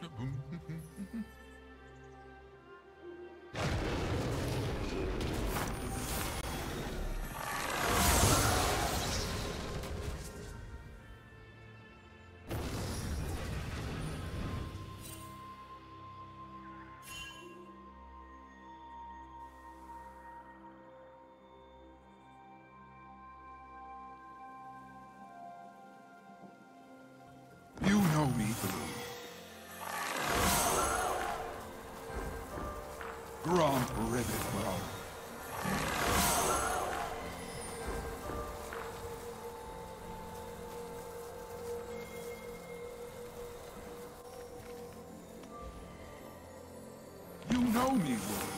Blue. Gromp Rivet. You know me, Wolves.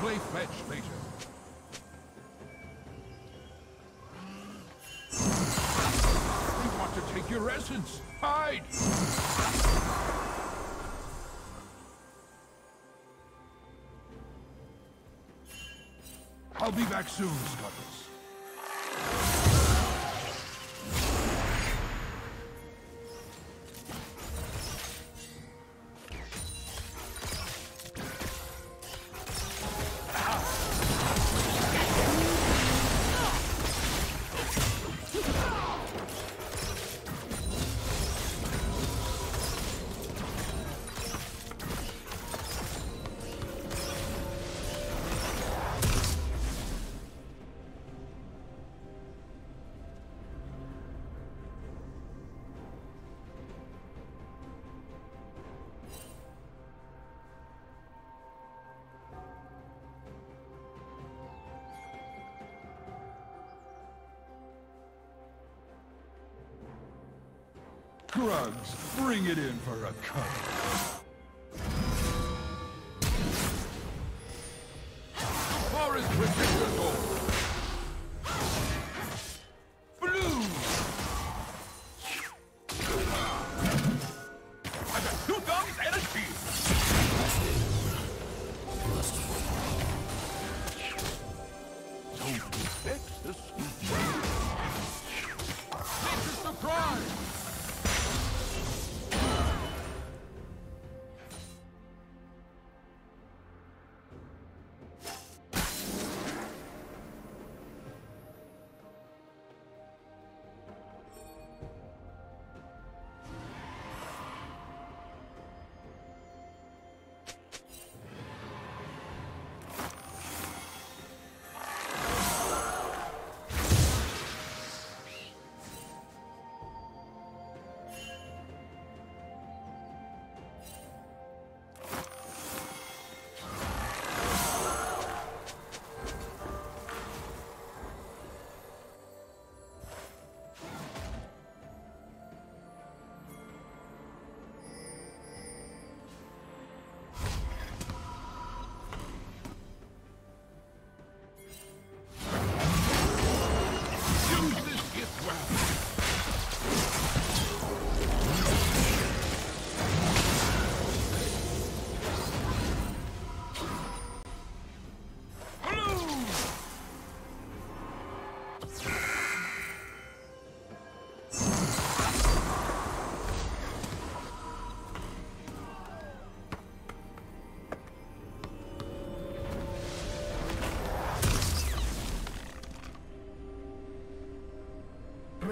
play fetch later. You want to take your essence? Hide! I'll be back soon, Scuttles. Krugs, bring it in for a cut.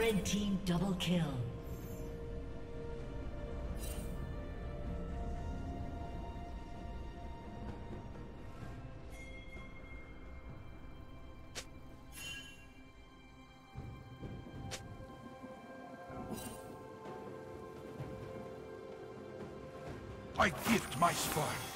Red team double kill. I gift my spark.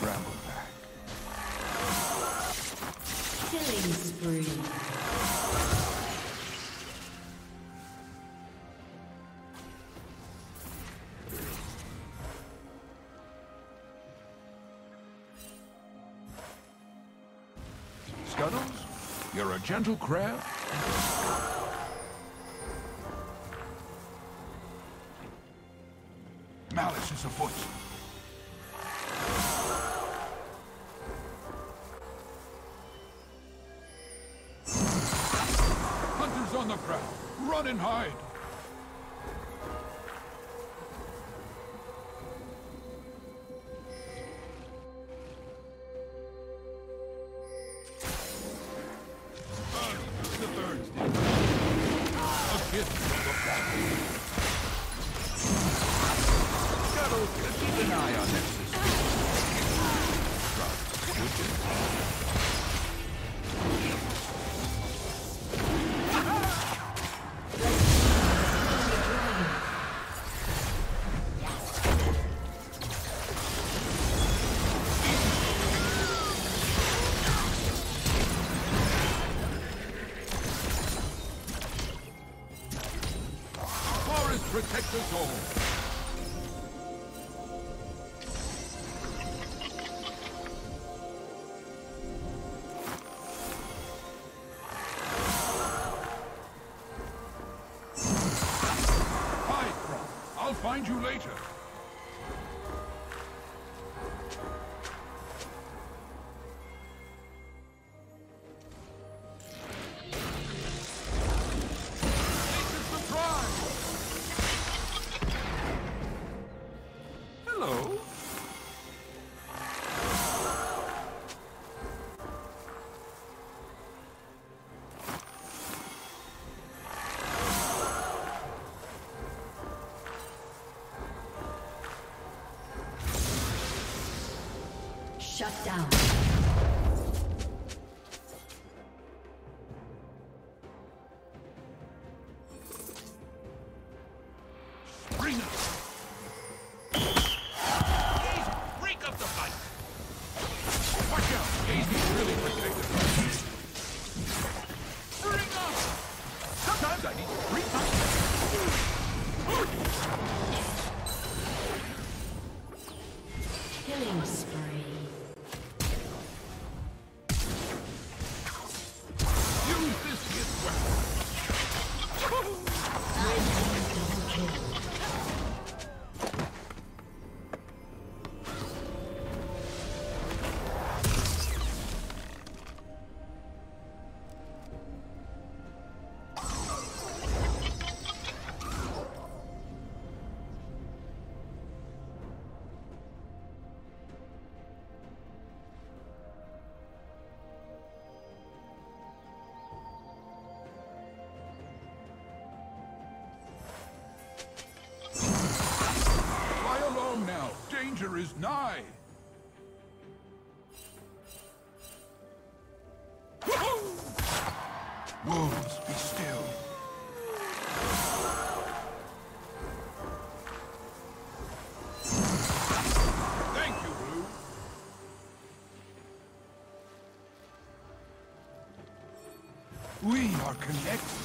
Brambleback. Killing spree. Scuttles, you're a gentle crab. Malice is afoot. Run and hide. Hi, I'll find you later. Shut down. Is nigh. Wolves, be still. Thank you, Blue. We are connected.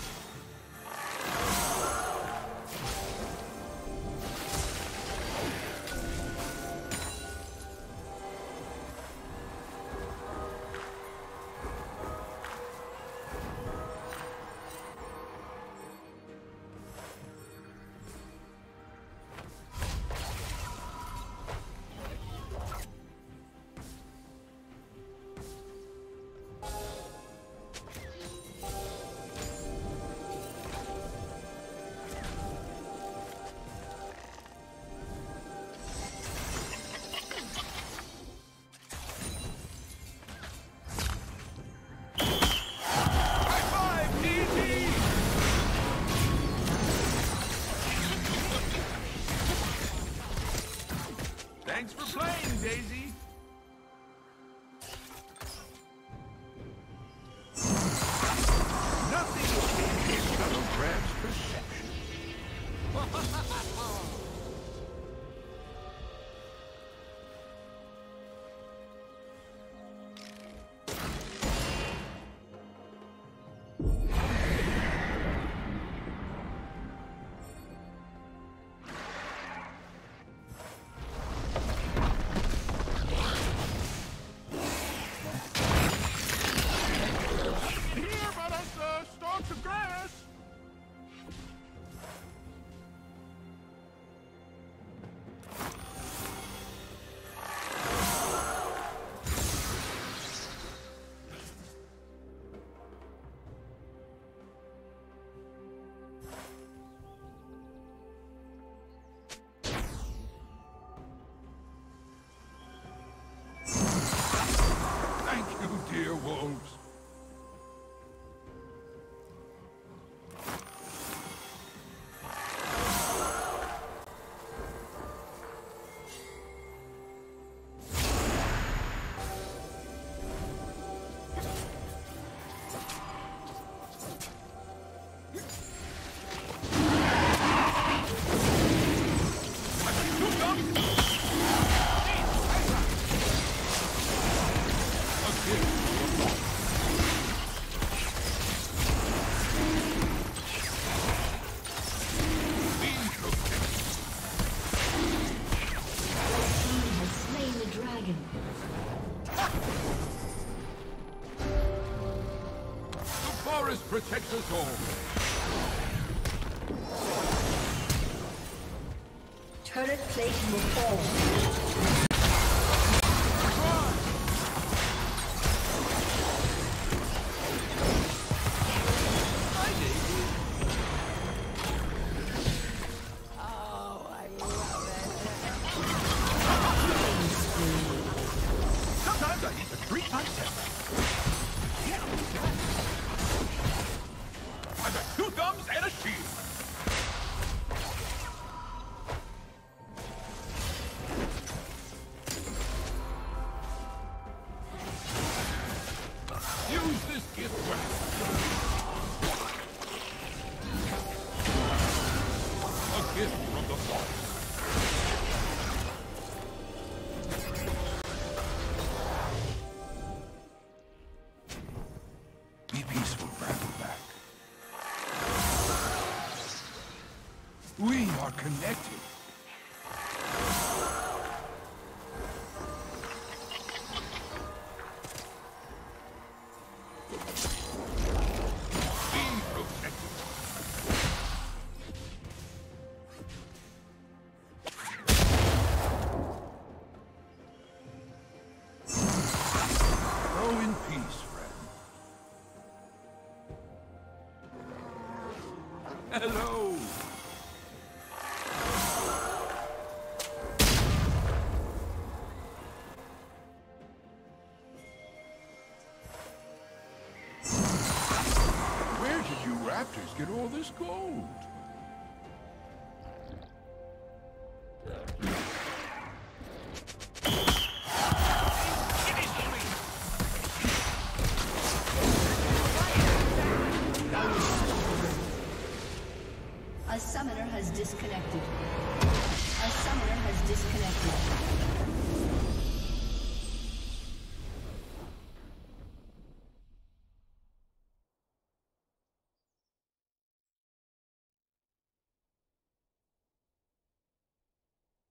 Perception. Turret plate will fall. Are connected.